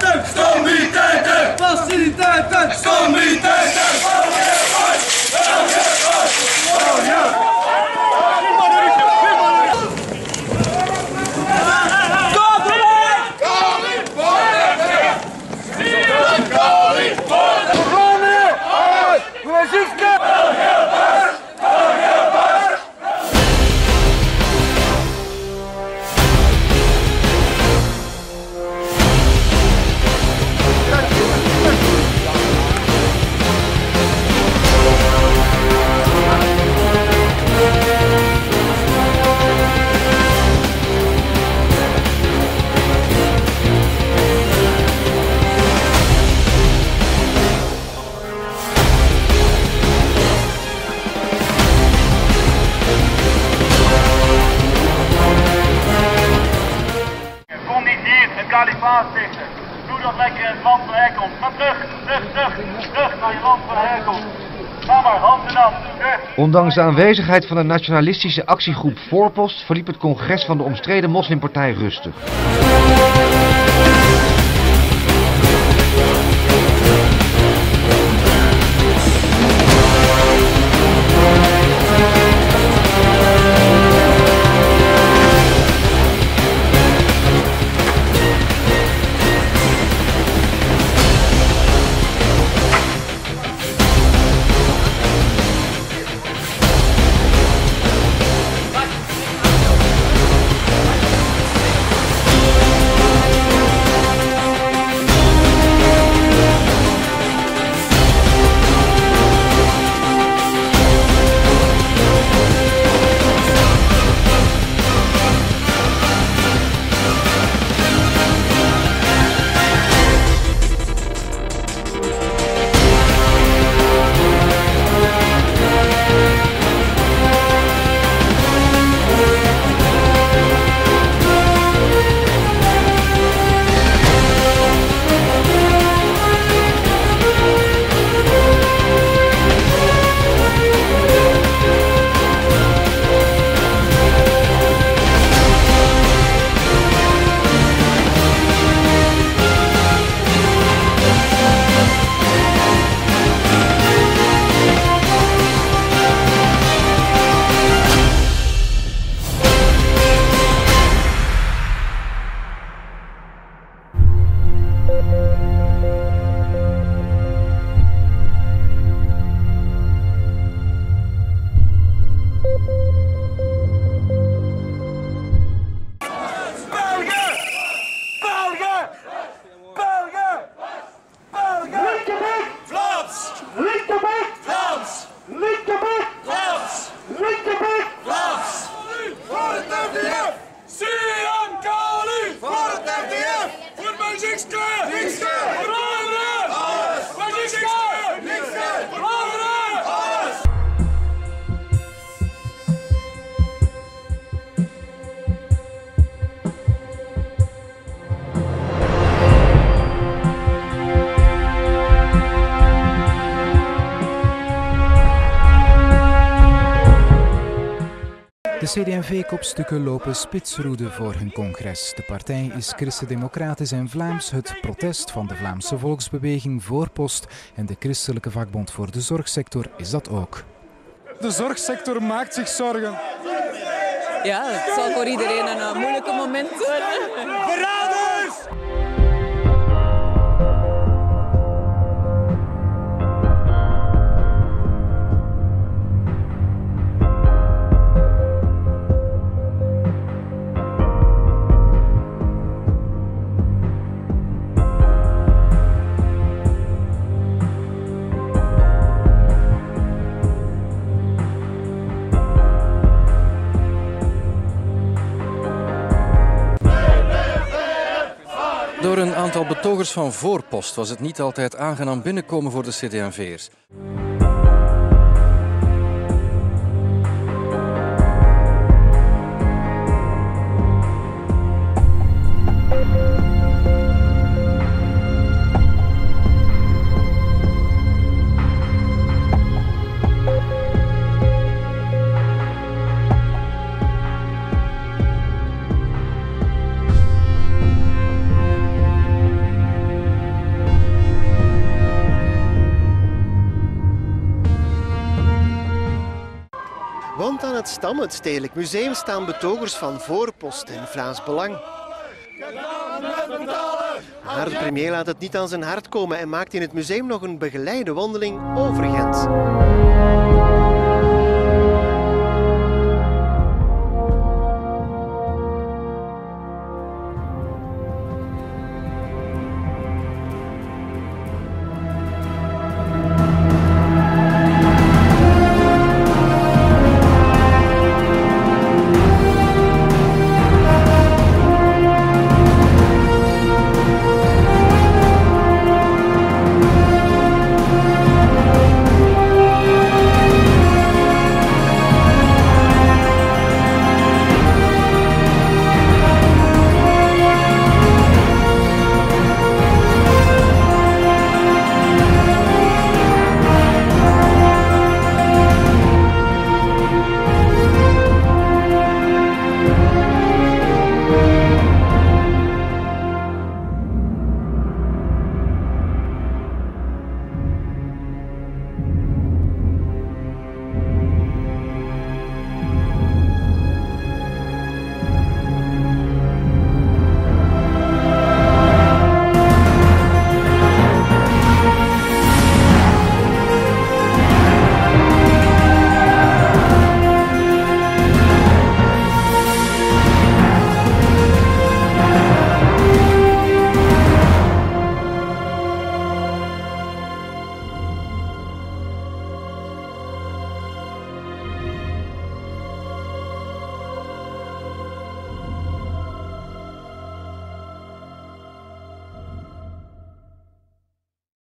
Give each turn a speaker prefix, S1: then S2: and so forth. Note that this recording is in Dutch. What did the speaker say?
S1: Anthem! Stop! Kalifaat stichten. Doe dat lekker in het land van herkomst. Ga terug, terug, terug, terug naar je land van herkomst. Ga maar, Amsterdam, terug.
S2: Ondanks de aanwezigheid van de nationalistische actiegroep Voorpost verliep het congres van de omstreden moslimpartij rustig.
S3: CD&V-kopstukken lopen spitsroede voor hun congres. De partij is christendemocratisch en Vlaams. Het protest van de Vlaamse volksbeweging Voorpost en de Christelijke Vakbond voor de Zorgsector is dat ook.
S4: De zorgsector maakt zich zorgen.
S5: Ja, het zal voor iedereen een uh, moeilijke moment worden.
S6: Verraders!
S7: Door een aantal betogers van Voorpost was het niet altijd aangenaam binnenkomen voor de CD&V'ers.
S8: Stam, het Stedelijk Museum, staan betogers van Voorpost en Vlaams Belang. Maar de premier laat het niet aan zijn hart komen en maakt in het museum nog een begeleide wandeling over Gent.